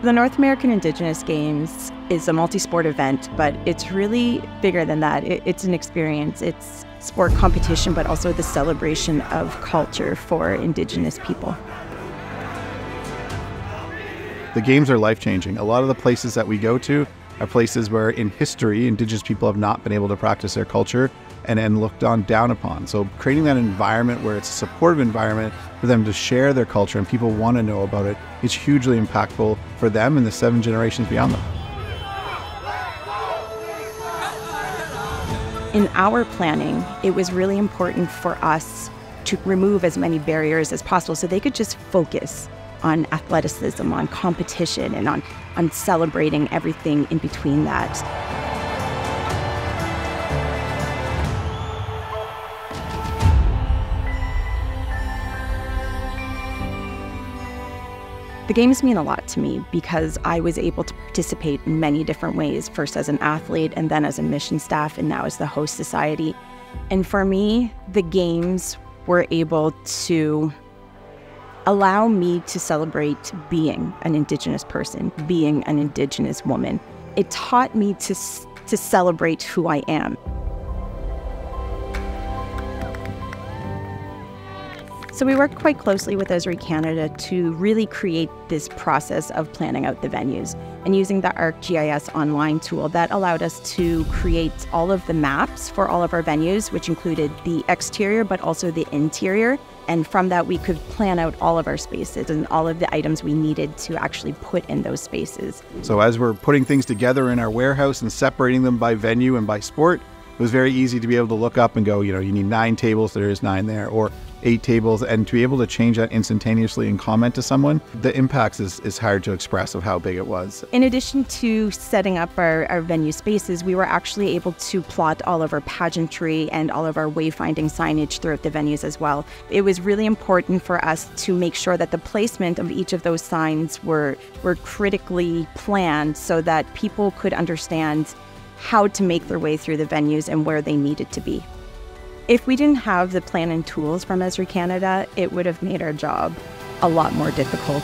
The North American Indigenous Games is a multi sport event, but it's really bigger than that. It, it's an experience, it's sport competition, but also the celebration of culture for Indigenous people. The games are life changing. A lot of the places that we go to are places where, in history, Indigenous people have not been able to practice their culture and, looked on down upon. So creating that environment where it's a supportive environment for them to share their culture and people want to know about it is hugely impactful for them and the seven generations beyond them. In our planning, it was really important for us to remove as many barriers as possible so they could just focus on athleticism, on competition, and on, on celebrating everything in between that. The games mean a lot to me because I was able to participate in many different ways, first as an athlete and then as a mission staff and now as the host society. And for me, the games were able to allow me to celebrate being an Indigenous person, being an Indigenous woman. It taught me to, to celebrate who I am. So we worked quite closely with Esri Canada to really create this process of planning out the venues and using the ArcGIS online tool that allowed us to create all of the maps for all of our venues, which included the exterior but also the interior. And from that, we could plan out all of our spaces and all of the items we needed to actually put in those spaces. So, as we're putting things together in our warehouse and separating them by venue and by sport, it was very easy to be able to look up and go, you know, you need nine tables, there is nine there, or eight tables, and to be able to change that instantaneously and comment to someone, the impacts is, is hard to express of how big it was. In addition to setting up our, our venue spaces, we were actually able to plot all of our pageantry and all of our wayfinding signage throughout the venues as well. It was really important for us to make sure that the placement of each of those signs were, were critically planned so that people could understand how to make their way through the venues and where they needed to be. If we didn't have the plan and tools from Esri Canada, it would have made our job a lot more difficult.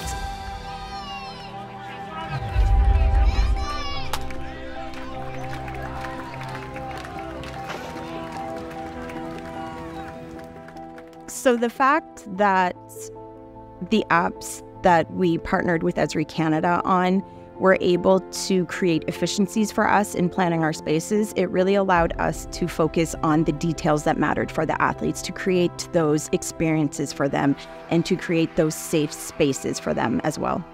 So the fact that the apps that we partnered with Esri Canada on were able to create efficiencies for us in planning our spaces, it really allowed us to focus on the details that mattered for the athletes, to create those experiences for them, and to create those safe spaces for them as well.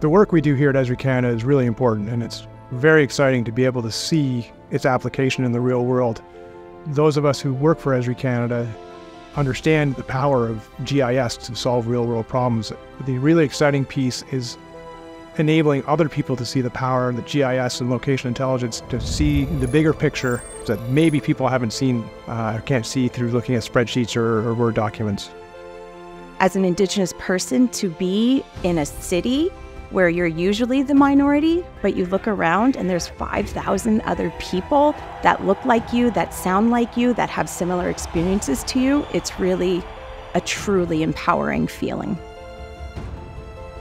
The work we do here at Esri Canada is really important, and it's very exciting to be able to see its application in the real world. Those of us who work for Esri Canada understand the power of GIS to solve real world problems. The really exciting piece is enabling other people to see the power of the GIS and location intelligence to see the bigger picture that maybe people haven't seen uh, or can't see through looking at spreadsheets or, or Word documents. As an Indigenous person, to be in a city where you're usually the minority, but you look around and there's 5,000 other people that look like you, that sound like you, that have similar experiences to you, it's really a truly empowering feeling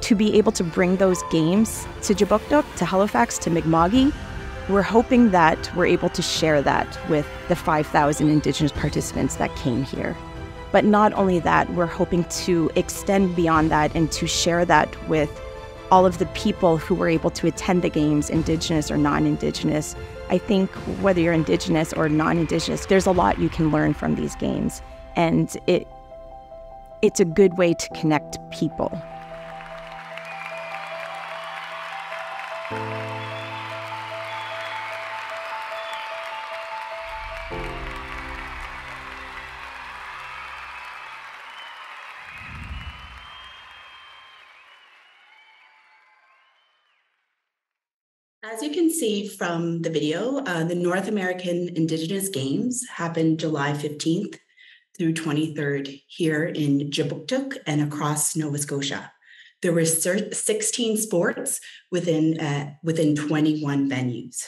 to be able to bring those games to Kjipuktuk, to Halifax, to Mi'kma'ki, we're hoping that we're able to share that with the 5,000 Indigenous participants that came here. But not only that, we're hoping to extend beyond that and to share that with all of the people who were able to attend the games, Indigenous or non Indigenous. I think whether you're Indigenous or non Indigenous, there's a lot you can learn from these games. And it, it's a good way to connect people. As you can see from the video, uh, the North American Indigenous Games happened July 15th through 23rd here in Kjipuktuk and across Nova Scotia. There were 16 sports within, uh, within 21 venues.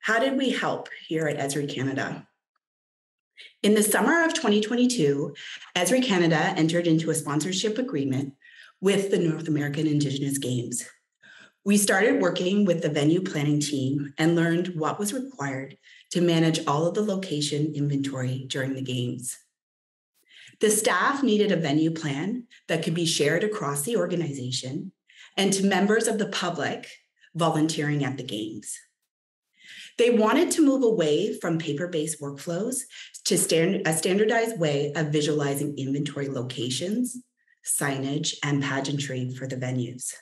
How did we help here at Esri Canada? In the summer of 2022, Esri Canada entered into a sponsorship agreement with the North American Indigenous Games. We started working with the venue planning team and learned what was required to manage all of the location inventory during the games. The staff needed a venue plan that could be shared across the organization and to members of the public volunteering at the games. They wanted to move away from paper based workflows to stand, a standardized way of visualizing inventory locations, signage, and pageantry for the venues.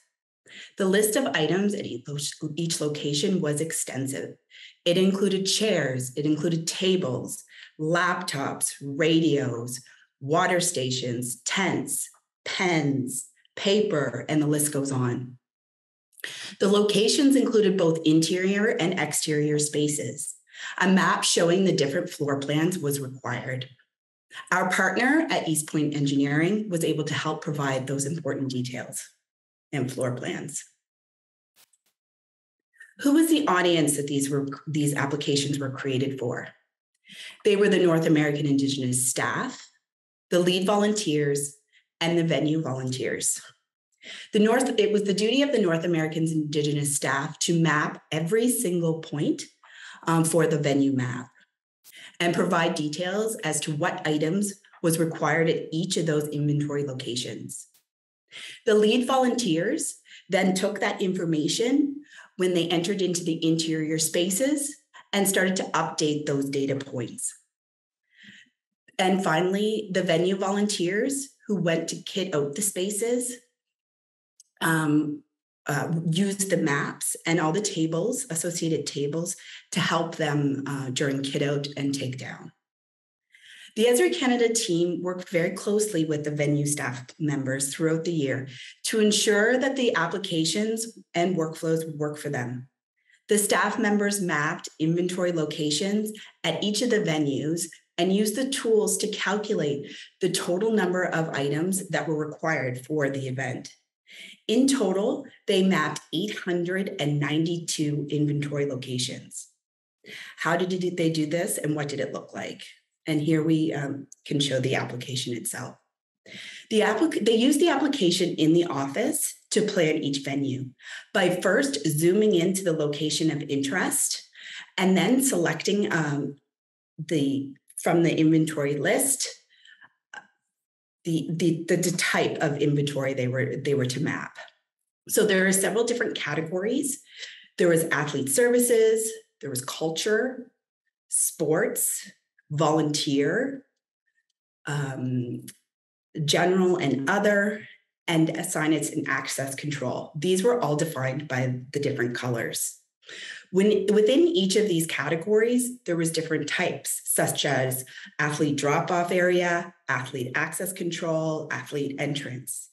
The list of items at each location was extensive. It included chairs, it included tables, laptops, radios, water stations, tents, pens, paper, and the list goes on. The locations included both interior and exterior spaces. A map showing the different floor plans was required. Our partner at East Point Engineering was able to help provide those important details and floor plans. Who was the audience that these were these applications were created for? They were the North American Indigenous staff, the lead volunteers, and the venue volunteers. The North, it was the duty of the North American Indigenous staff to map every single point um, for the venue map and provide details as to what items was required at each of those inventory locations. The lead volunteers then took that information when they entered into the interior spaces and started to update those data points. And finally, the venue volunteers who went to kit out the spaces um, uh, used the maps and all the tables, associated tables, to help them uh, during kit out and takedown. The Esri Canada team worked very closely with the venue staff members throughout the year to ensure that the applications and workflows work for them. The staff members mapped inventory locations at each of the venues and use the tools to calculate the total number of items that were required for the event. In total, they mapped 892 inventory locations. How did they do this and what did it look like? And here we um, can show the application itself. The applic- they use the application in the office to plan each venue by first zooming into the location of interest and then selecting um, the from the inventory list the, the, the, type of inventory they were they were to map. So there are several different categories. There was athlete services, there was culture, sports, volunteer, um, general and other, and assign its and access control. These were all defined by the different colors. When, within each of these categories, there was different types, such as athlete drop-off area, athlete access control, athlete entrance.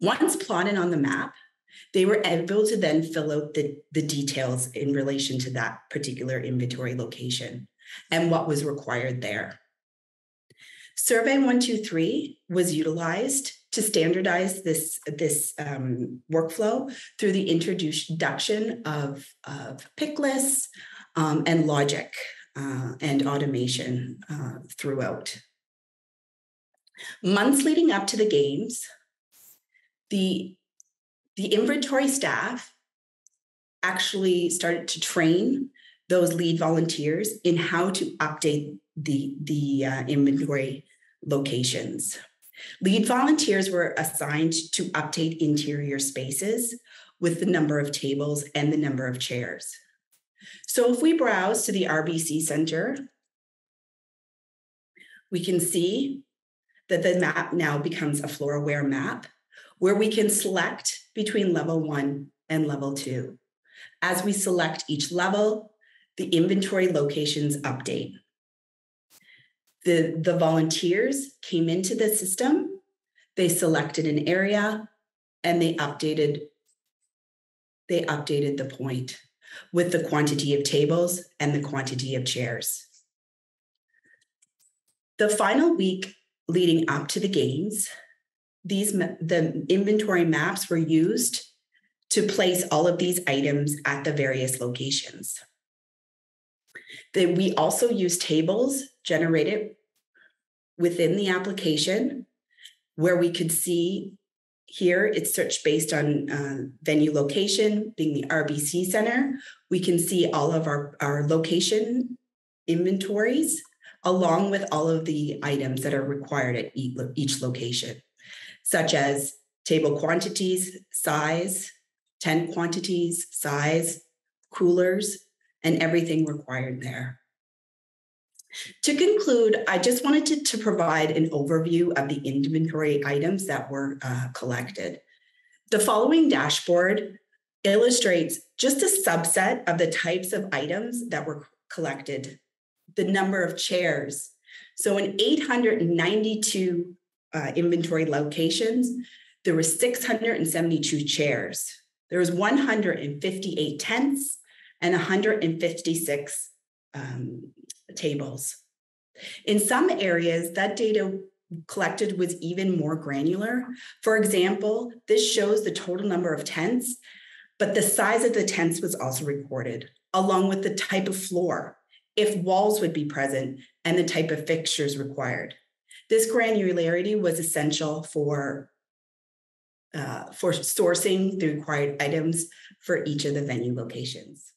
Once plotted on the map, they were able to then fill out the, the details in relation to that particular inventory location and what was required there. Survey 123 was utilized to standardize this, this um, workflow through the introduction of, of pick lists um, and logic uh, and automation uh, throughout. Months leading up to the games, the, the inventory staff actually started to train those lead volunteers in how to update the, the uh, inventory locations. Lead volunteers were assigned to update interior spaces with the number of tables and the number of chairs. So if we browse to the RBC Center, we can see that the map now becomes a floor aware map where we can select between level one and level two. As we select each level, the inventory locations update. The, the volunteers came into the system, they selected an area, and they updated they updated the point with the quantity of tables and the quantity of chairs. The final week leading up to the games, these the inventory maps were used to place all of these items at the various locations. That we also use tables generated within the application where we could see here it's searched based on uh, venue location, being the RBC Center. We can see all of our, our location inventories along with all of the items that are required at each location, such as table quantities, size, tent quantities, size, coolers, and everything required there. To conclude, I just wanted to, to provide an overview of the inventory items that were uh, collected. The following dashboard illustrates just a subset of the types of items that were collected, the number of chairs. So in 892 uh, inventory locations, there were 672 chairs. There was 158 tents and 156 um, tables. In some areas, that data collected was even more granular. For example, this shows the total number of tents, but the size of the tents was also recorded, along with the type of floor, if walls would be present, and the type of fixtures required. This granularity was essential for, uh, for sourcing the required items for each of the venue locations.